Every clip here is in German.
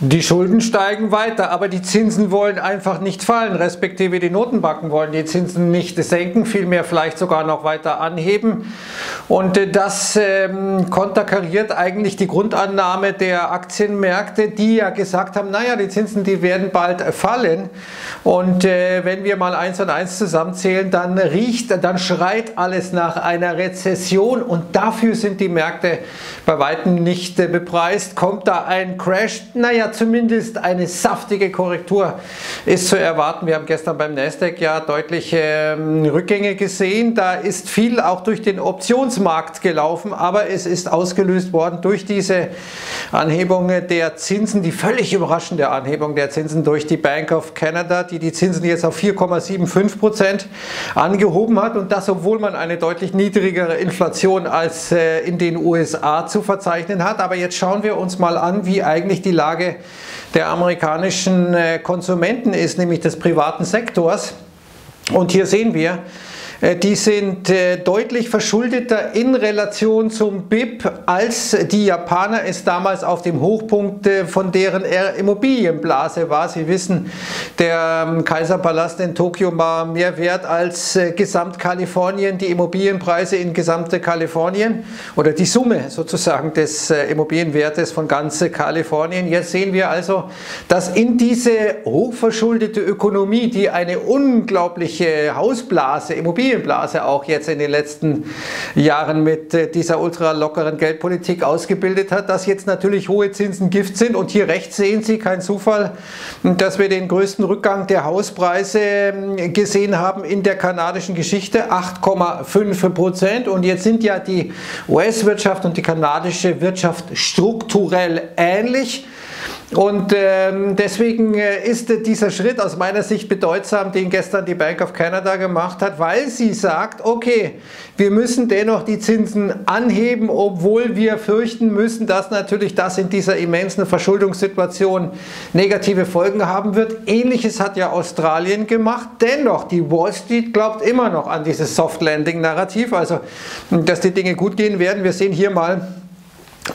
Die Schulden steigen weiter, aber die Zinsen wollen einfach nicht fallen, respektive die Notenbanken wollen die Zinsen nicht senken, vielmehr vielleicht sogar noch weiter anheben. Und äh, das ähm, konterkariert eigentlich die Grundannahme der Aktienmärkte, die ja gesagt haben, naja, die Zinsen, die werden bald fallen. Und äh, wenn wir mal eins und eins zusammenzählen, dann riecht, dann schreit alles nach einer Rezession und dafür sind die Märkte bei weitem nicht äh, bepreist. Kommt da ein Crash? Naja, zumindest eine saftige Korrektur ist zu erwarten. Wir haben gestern beim Nasdaq ja deutliche ähm, Rückgänge gesehen. Da ist viel auch durch den Optionsmarkt gelaufen, aber es ist ausgelöst worden durch diese Anhebung der Zinsen, die völlig überraschende Anhebung der Zinsen durch die Bank of Canada, die die Zinsen jetzt auf 4,75 Prozent angehoben hat und das, obwohl man eine deutlich niedrigere Inflation als äh, in den USA zu verzeichnen hat. Aber jetzt schauen wir uns mal an, wie eigentlich die Lage der amerikanischen äh, Konsumenten ist, nämlich des privaten Sektors. Und hier sehen wir, die sind äh, deutlich verschuldeter in Relation zum BIP, als die Japaner es damals auf dem Hochpunkt äh, von deren Immobilienblase war. Sie wissen, der ähm, Kaiserpalast in Tokio war mehr wert als Gesamtkalifornien, die Immobilienpreise in gesamte Kalifornien oder die Summe sozusagen des Immobilienwertes von ganz Kalifornien. Jetzt sehen wir also, dass in diese hochverschuldete Ökonomie, die eine unglaubliche Hausblase, Immobilien Immobilienblase auch jetzt in den letzten Jahren mit äh, dieser ultra lockeren Geldpolitik ausgebildet hat, dass jetzt natürlich hohe Zinsen Gift sind. Und hier rechts sehen Sie, kein Zufall, dass wir den größten Rückgang der Hauspreise ähm, gesehen haben in der kanadischen Geschichte, 8,5 Prozent. Und jetzt sind ja die US-Wirtschaft und die kanadische Wirtschaft strukturell ähnlich. Und ähm, deswegen äh, ist dieser Schritt aus meiner Sicht bedeutsam, den gestern die Bank of Canada gemacht hat, weil sie sagt, okay, wir müssen dennoch die Zinsen anheben, obwohl wir fürchten müssen, dass natürlich das in dieser immensen Verschuldungssituation negative Folgen haben wird. Ähnliches hat ja Australien gemacht. Dennoch, die Wall Street glaubt immer noch an dieses Soft Landing Narrativ, also dass die Dinge gut gehen werden. Wir sehen hier mal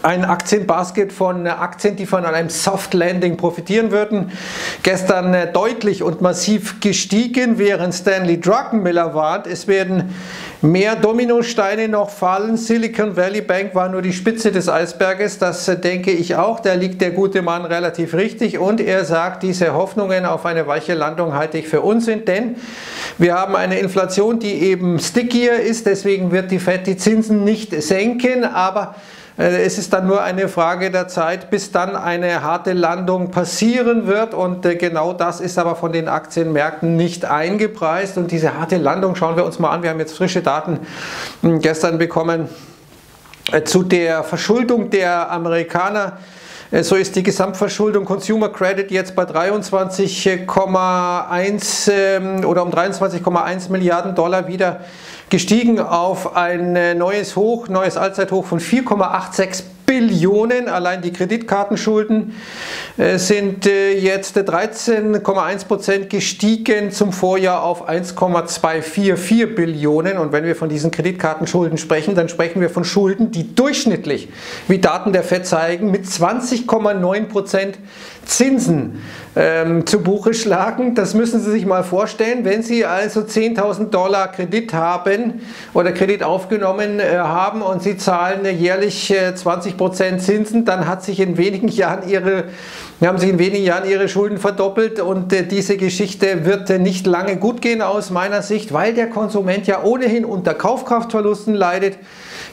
ein Aktienbasket von Aktien, die von einem Soft Landing profitieren würden. Gestern äh, deutlich und massiv gestiegen, während Stanley Druckenmiller warnt, es werden mehr Dominosteine noch fallen. Silicon Valley Bank war nur die Spitze des Eisberges, das äh, denke ich auch. Da liegt der gute Mann relativ richtig und er sagt, diese Hoffnungen auf eine weiche Landung halte ich für Unsinn, denn wir haben eine Inflation, die eben stickier ist, deswegen wird die Fed die Zinsen nicht senken, aber äh, es ist dann nur eine Frage der Zeit, bis dann eine harte Landung passieren wird und äh, genau das ist aber von den Aktienmärkten nicht eingepreist und diese harte Landung schauen wir uns mal an. Wir haben jetzt frische Daten hm, gestern bekommen äh, zu der Verschuldung der Amerikaner. So ist die Gesamtverschuldung Consumer Credit jetzt bei 23,1 ähm, oder um 23,1 Milliarden Dollar wieder gestiegen auf ein äh, neues Hoch, neues Allzeithoch von 4,86 Billionen. Allein die Kreditkartenschulden äh, sind äh, jetzt 13,1 Prozent gestiegen zum Vorjahr auf 1,244 Billionen. Und wenn wir von diesen Kreditkartenschulden sprechen, dann sprechen wir von Schulden, die durchschnittlich, wie Daten der FED zeigen, mit 20,9 Prozent Zinsen ähm, zu Buche schlagen. Das müssen Sie sich mal vorstellen. Wenn Sie also 10.000 Dollar Kredit haben oder Kredit aufgenommen äh, haben und Sie zahlen jährlich äh, 20% Zinsen, dann hat sich in wenigen Jahren Ihre haben sich in wenigen Jahren ihre Schulden verdoppelt und äh, diese Geschichte wird äh, nicht lange gut gehen aus meiner Sicht, weil der Konsument ja ohnehin unter Kaufkraftverlusten leidet.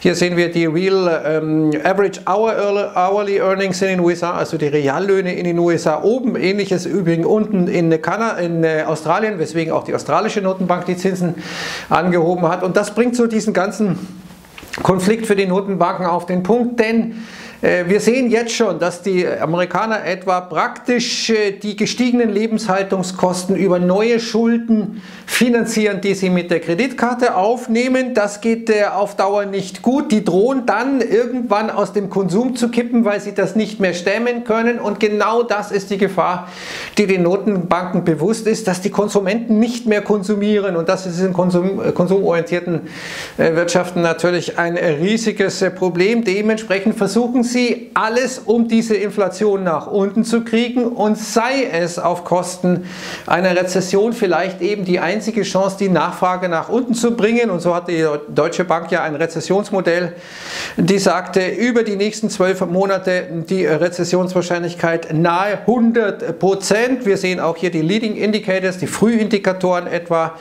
Hier sehen wir die Real ähm, Average Hour, Hourly Earnings in den USA, also die Reallöhne in den USA oben. Ähnliches übrigens unten in, Kanada, in äh, Australien, weswegen auch die australische Notenbank die Zinsen angehoben hat. Und das bringt so diesen ganzen Konflikt für die Notenbanken auf den Punkt, denn wir sehen jetzt schon, dass die Amerikaner etwa praktisch äh, die gestiegenen Lebenshaltungskosten über neue Schulden finanzieren, die sie mit der Kreditkarte aufnehmen. Das geht äh, auf Dauer nicht gut. Die drohen dann irgendwann aus dem Konsum zu kippen, weil sie das nicht mehr stemmen können. Und genau das ist die Gefahr, die den Notenbanken bewusst ist, dass die Konsumenten nicht mehr konsumieren. Und das ist in konsum konsumorientierten Wirtschaften natürlich ein riesiges Problem. Dementsprechend versuchen sie alles, um diese Inflation nach unten zu kriegen und sei es auf Kosten einer Rezession vielleicht eben die einzige Chance, die Nachfrage nach unten zu bringen. Und so hat die Deutsche Bank ja ein Rezessionsmodell, die sagte, über die nächsten zwölf Monate die Rezessionswahrscheinlichkeit nahe 100 Prozent. Wir sehen auch hier die Leading Indicators, die Frühindikatoren etwa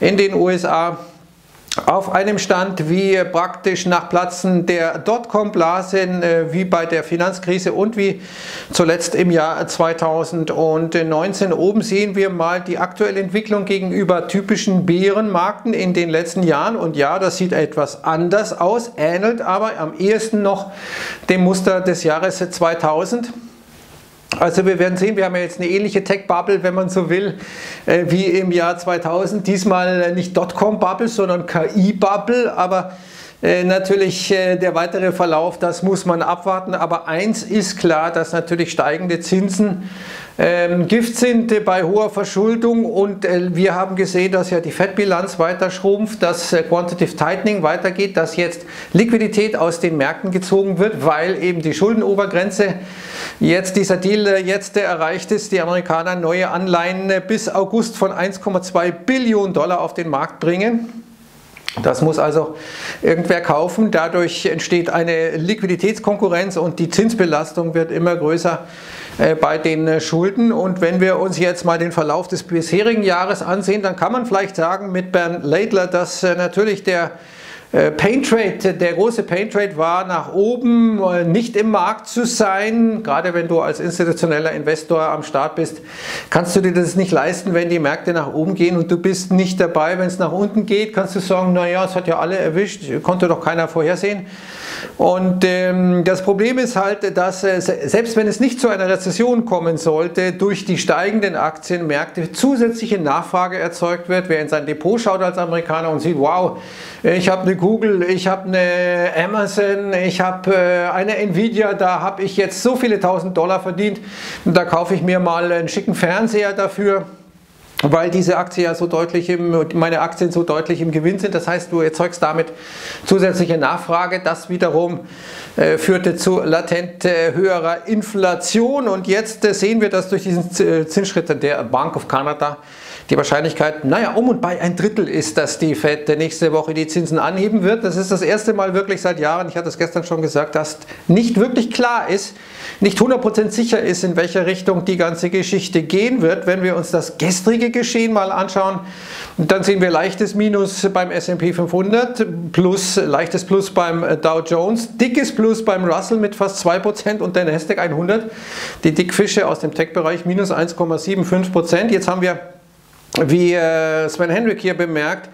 in den USA auf einem Stand wie praktisch nach Platzen der Dotcom-Blasen, äh, wie bei der Finanzkrise und wie zuletzt im Jahr 2019. Oben sehen wir mal die aktuelle Entwicklung gegenüber typischen Bärenmarkten in den letzten Jahren. Und ja, das sieht etwas anders aus, ähnelt aber am ehesten noch dem Muster des Jahres 2000. Also wir werden sehen, wir haben ja jetzt eine ähnliche Tech-Bubble, wenn man so will, äh, wie im Jahr 2000. Diesmal nicht Dotcom-Bubble, sondern KI-Bubble, aber äh, natürlich äh, der weitere Verlauf, das muss man abwarten. Aber eins ist klar, dass natürlich steigende Zinsen ähm, Gift sind äh, bei hoher Verschuldung und äh, wir haben gesehen, dass ja die Fettbilanz weiter schrumpft, dass äh, Quantitative Tightening weitergeht, dass jetzt Liquidität aus den Märkten gezogen wird, weil eben die Schuldenobergrenze jetzt dieser Deal jetzt erreicht ist. Die Amerikaner neue Anleihen bis August von 1,2 Billionen Dollar auf den Markt bringen. Das muss also irgendwer kaufen. Dadurch entsteht eine Liquiditätskonkurrenz und die Zinsbelastung wird immer größer äh, bei den äh, Schulden. Und wenn wir uns jetzt mal den Verlauf des bisherigen Jahres ansehen, dann kann man vielleicht sagen mit Bernd Leitler, dass äh, natürlich der äh, Pain Trade, der große Pain Trade war nach oben, äh, nicht im Markt zu sein. Gerade wenn du als institutioneller Investor am Start bist, kannst du dir das nicht leisten, wenn die Märkte nach oben gehen und du bist nicht dabei, wenn es nach unten geht. Kannst du sagen, naja, es hat ja alle erwischt, konnte doch keiner vorhersehen. Und ähm, das Problem ist halt, dass äh, selbst wenn es nicht zu einer Rezession kommen sollte, durch die steigenden Aktienmärkte zusätzliche Nachfrage erzeugt wird. Wer in sein Depot schaut als Amerikaner und sieht, wow, ich habe eine Google, ich habe eine Amazon, ich habe äh, eine Nvidia, da habe ich jetzt so viele tausend Dollar verdient, da kaufe ich mir mal einen schicken Fernseher dafür weil diese Aktie ja so deutlich im, meine Aktien so deutlich im Gewinn sind. Das heißt, du erzeugst damit zusätzliche Nachfrage. Das wiederum äh, führte zu latent äh, höherer Inflation. Und jetzt äh, sehen wir, dass durch diesen äh, Zinsschritt der Bank of Canada die Wahrscheinlichkeit, naja, um und bei ein Drittel ist, dass die Fed nächste Woche die Zinsen anheben wird. Das ist das erste Mal wirklich seit Jahren, ich hatte es gestern schon gesagt, dass nicht wirklich klar ist, nicht 100% sicher ist, in welche Richtung die ganze Geschichte gehen wird. Wenn wir uns das gestrige Geschehen mal anschauen, dann sehen wir leichtes Minus beim S&P 500, plus, leichtes Plus beim Dow Jones, dickes Plus beim Russell mit fast 2% und der Nasdaq 100, die Dickfische aus dem Tech-Bereich minus 1,75%. Jetzt haben wir wie äh, Sven Henrik hier bemerkt,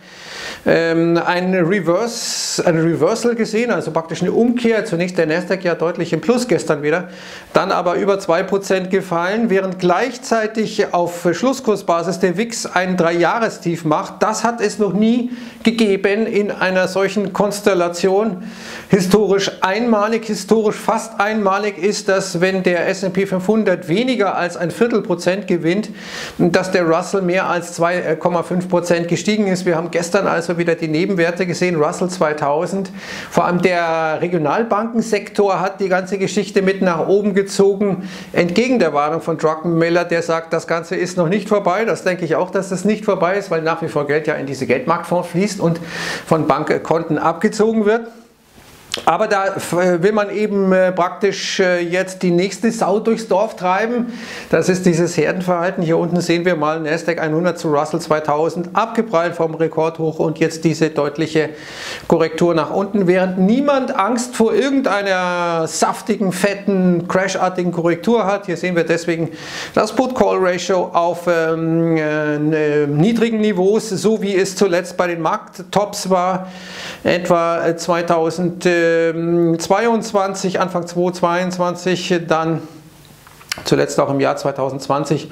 ähm, ein, Reverse, ein Reversal gesehen, also praktisch eine Umkehr. Zunächst der Nasdaq ja deutlich im Plus gestern wieder, dann aber über 2% gefallen, während gleichzeitig auf Schlusskursbasis der WIX ein Dreijahrestief macht. Das hat es noch nie gegeben in einer solchen Konstellation. Historisch einmalig, historisch fast einmalig ist, dass wenn der S&P 500 weniger als ein Viertelprozent gewinnt, dass der Russell mehr als 2,5% gestiegen ist. Wir haben gestern also wieder die Nebenwerte gesehen, Russell 2000. Vor allem der Regionalbankensektor hat die ganze Geschichte mit nach oben gezogen, entgegen der Warnung von Druckenmiller, der sagt, das Ganze ist noch nicht vorbei. Das denke ich auch, dass das nicht vorbei ist, weil nach wie vor Geld ja in diese Geldmarktfonds fließt und von Bankkonten abgezogen wird. Aber da will man eben äh, praktisch äh, jetzt die nächste Sau durchs Dorf treiben. Das ist dieses Herdenverhalten. Hier unten sehen wir mal Nasdaq 100 zu Russell 2000 abgeprallt vom Rekordhoch und jetzt diese deutliche Korrektur nach unten, während niemand Angst vor irgendeiner saftigen, fetten, crashartigen Korrektur hat. Hier sehen wir deswegen das Put-Call-Ratio auf ähm, äh, niedrigen Niveaus, so wie es zuletzt bei den Markttops war, etwa 2000. 22, Anfang 2022 dann zuletzt auch im Jahr 2020.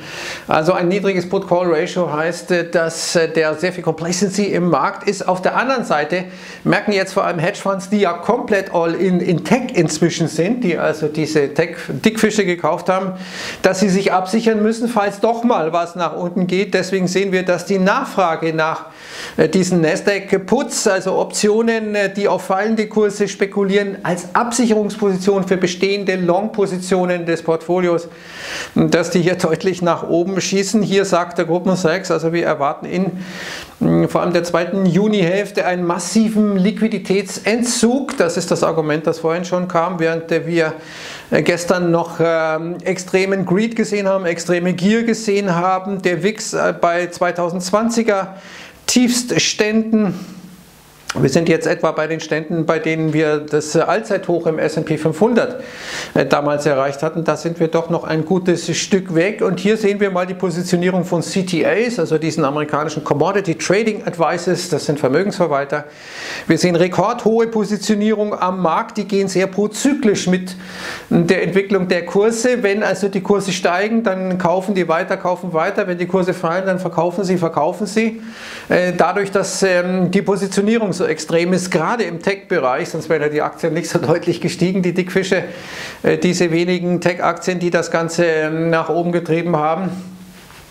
Also ein niedriges Put-Call-Ratio heißt, äh, dass äh, der sehr viel Complacency im Markt ist. Auf der anderen Seite merken jetzt vor allem Hedgefonds, die ja komplett all in, in Tech inzwischen sind, die also diese Tech-Dickfische gekauft haben, dass sie sich absichern müssen, falls doch mal was nach unten geht. Deswegen sehen wir, dass die Nachfrage nach äh, diesen Nasdaq-Puts, also Optionen, die auf fallende Kurse spekulieren, als Absicherungsposition für bestehende Long-Positionen des Portfolios dass die hier deutlich nach oben schießen. Hier sagt der Gruppen 6, also wir erwarten in vor allem der zweiten Junihälfte einen massiven Liquiditätsentzug. Das ist das Argument, das vorhin schon kam, während wir äh, gestern noch ähm, extremen Greed gesehen haben, extreme Gier gesehen haben. Der WIX äh, bei 2020er Tiefstständen wir sind jetzt etwa bei den Ständen, bei denen wir das Allzeithoch im S&P 500 äh, damals erreicht hatten. Da sind wir doch noch ein gutes Stück weg. Und hier sehen wir mal die Positionierung von CTAs, also diesen amerikanischen Commodity Trading Advices. Das sind Vermögensverwalter. Wir sehen rekordhohe Positionierung am Markt. Die gehen sehr prozyklisch mit der Entwicklung der Kurse. Wenn also die Kurse steigen, dann kaufen die weiter, kaufen weiter. Wenn die Kurse fallen, dann verkaufen sie, verkaufen sie. Äh, dadurch, dass ähm, die Positionierung so extrem ist, gerade im Tech-Bereich, sonst wären ja die Aktien nicht so deutlich gestiegen, die Dickfische, äh, diese wenigen Tech-Aktien, die das Ganze ähm, nach oben getrieben haben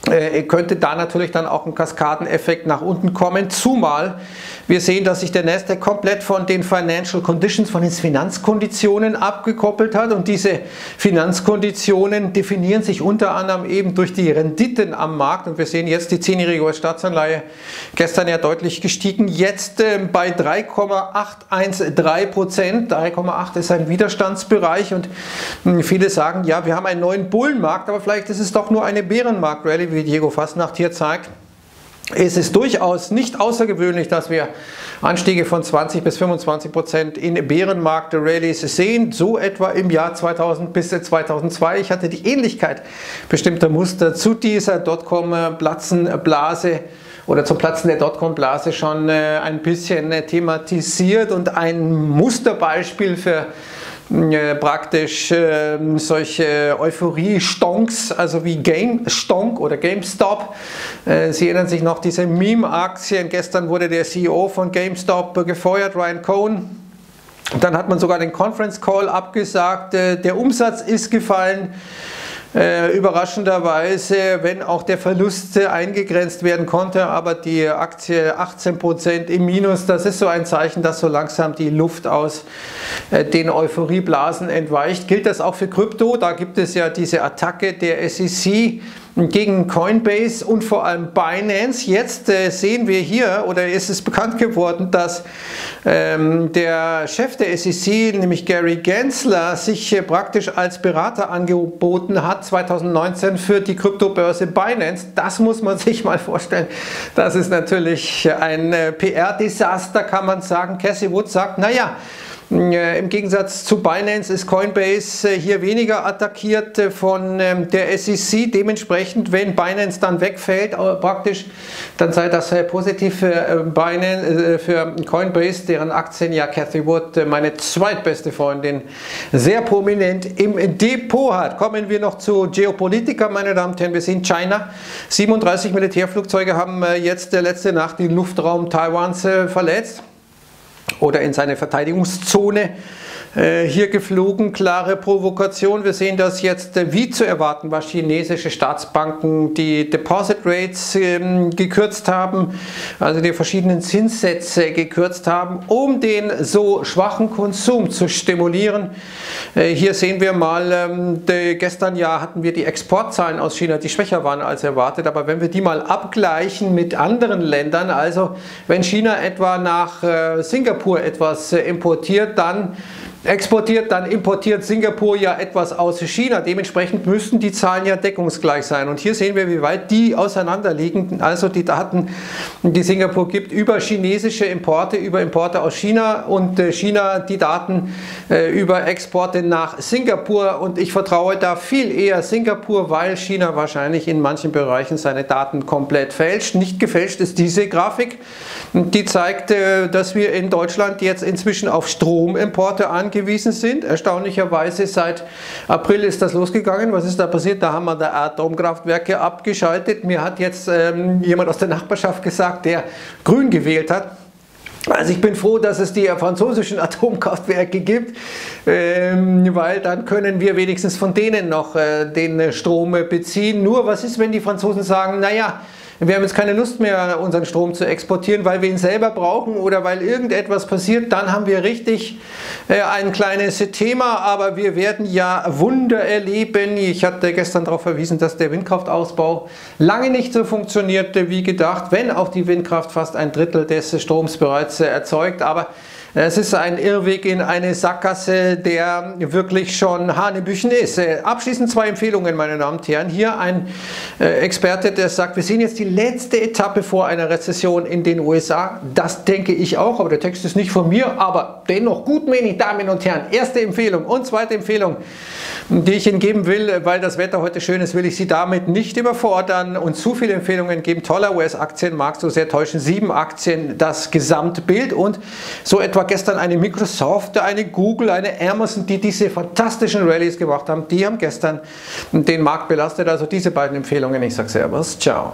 könnte da natürlich dann auch ein Kaskadeneffekt nach unten kommen, zumal wir sehen, dass sich der Nasdaq komplett von den Financial Conditions, von den Finanzkonditionen abgekoppelt hat. Und diese Finanzkonditionen definieren sich unter anderem eben durch die Renditen am Markt. Und wir sehen jetzt die 10-jährige US-Staatsanleihe gestern ja deutlich gestiegen, jetzt äh, bei 3,813 Prozent, 3,8 ist ein Widerstandsbereich. Und hm, viele sagen, ja, wir haben einen neuen Bullenmarkt, aber vielleicht ist es doch nur eine Bärenmarkt-Rallye, wie Diego Fastnacht hier zeigt. Es ist durchaus nicht außergewöhnlich, dass wir Anstiege von 20 bis 25 Prozent in Bärenmarkt-Rallies sehen, so etwa im Jahr 2000 bis 2002. Ich hatte die Ähnlichkeit bestimmter Muster zu dieser Dotcom-Platzenblase oder zum Platzen der Dotcom-Blase schon äh, ein bisschen äh, thematisiert und ein Musterbeispiel für äh, praktisch äh, solche Euphorie-Stonks, also wie GameStonk oder GameStop. Äh, Sie erinnern sich noch diese Meme-Aktien. Gestern wurde der CEO von GameStop gefeuert, Ryan Cohn. Dann hat man sogar den Conference Call abgesagt. Äh, der Umsatz ist gefallen. Äh, überraschenderweise, wenn auch der Verlust eingegrenzt werden konnte, aber die Aktie 18% im Minus, das ist so ein Zeichen, dass so langsam die Luft aus äh, den Euphorieblasen entweicht. Gilt das auch für Krypto? Da gibt es ja diese Attacke der SEC gegen Coinbase und vor allem Binance. Jetzt äh, sehen wir hier, oder ist es bekannt geworden, dass ähm, der Chef der SEC, nämlich Gary Gensler, sich äh, praktisch als Berater angeboten hat 2019 für die Kryptobörse Binance. Das muss man sich mal vorstellen. Das ist natürlich ein äh, PR-Desaster, kann man sagen. Cassie Wood sagt, naja, Im Gegensatz zu Binance ist Coinbase äh, hier weniger attackiert äh, von ähm, der SEC. Dementsprechend, wenn Binance dann wegfällt, praktisch, dann sei das positiv für, Binance, für Coinbase, deren Aktien ja Cathy Wood, meine zweitbeste Freundin, sehr prominent im Depot hat. Kommen wir noch zu Geopolitika, meine Damen und Herren. Wir sehen China. 37 Militärflugzeuge haben jetzt letzte Nacht den Luftraum Taiwans verletzt oder in seine Verteidigungszone hier geflogen. Klare Provokation. Wir sehen das jetzt, äh, wie zu erwarten was chinesische Staatsbanken die Deposit Rates ähm, gekürzt haben, also die verschiedenen Zinssätze gekürzt haben, um den so schwachen Konsum zu stimulieren. Äh, hier sehen wir mal, ähm, gestern ja hatten wir die Exportzahlen aus China, die schwächer waren als erwartet, aber wenn wir die mal abgleichen mit anderen Ländern, also wenn China etwa nach Singapur etwas importiert, dann exportiert, dann importiert Singapur ja etwas aus China. Dementsprechend müssten die Zahlen ja deckungsgleich sein. Und hier sehen wir, wie weit die auseinanderliegen. Also die Daten, die Singapur gibt über chinesische Importe, über Importe aus China und äh, China die Daten äh, über Exporte nach Singapur. Und ich vertraue da viel eher Singapur, weil China wahrscheinlich in manchen Bereichen seine Daten komplett fälscht. Nicht gefälscht ist diese Grafik. Die zeigt, äh, dass wir in Deutschland jetzt inzwischen auf Stromimporte angehen angewiesen sind. Erstaunlicherweise seit April ist das losgegangen. Was ist da passiert? Da haben wir die Atomkraftwerke abgeschaltet. Mir hat jetzt ähm, jemand aus der Nachbarschaft gesagt, der grün gewählt hat, also ich bin froh, dass es die französischen Atomkraftwerke gibt, ähm, weil dann können wir wenigstens von denen noch äh, den Strom beziehen. Nur was ist, wenn die Franzosen sagen, naja, wir haben jetzt keine Lust mehr, unseren Strom zu exportieren, weil wir ihn selber brauchen oder weil irgendetwas passiert, dann haben wir richtig äh, ein kleines Thema, aber wir werden ja Wunder erleben. Ich hatte gestern darauf verwiesen, dass der Windkraftausbau lange nicht so funktionierte wie gedacht, wenn auch die Windkraft fast ein Drittel des Stroms bereits äh, erzeugt, aber es ist ein Irrweg in eine Sackgasse, der wirklich schon Hanebüchen ist. Äh, abschließend zwei Empfehlungen, meine Damen und Herren. Hier ein äh, Experte, der sagt, wir sehen jetzt die letzte Etappe vor einer Rezession in den USA. Das denke ich auch, aber der Text ist nicht von mir, aber dennoch gut, meine Damen und Herren. Erste Empfehlung und zweite Empfehlung, die ich Ihnen geben will, weil das Wetter heute schön ist, will ich Sie damit nicht überfordern und zu viele Empfehlungen geben. Toller US-Aktienmarkt, so sehr täuschen. Sieben Aktien, das Gesamtbild und so etwa war gestern eine Microsoft, eine Google, eine Amazon, die diese fantastischen Rallyes gemacht haben. Die haben gestern den Markt belastet. Also diese beiden Empfehlungen. Ich sage Servus, ciao.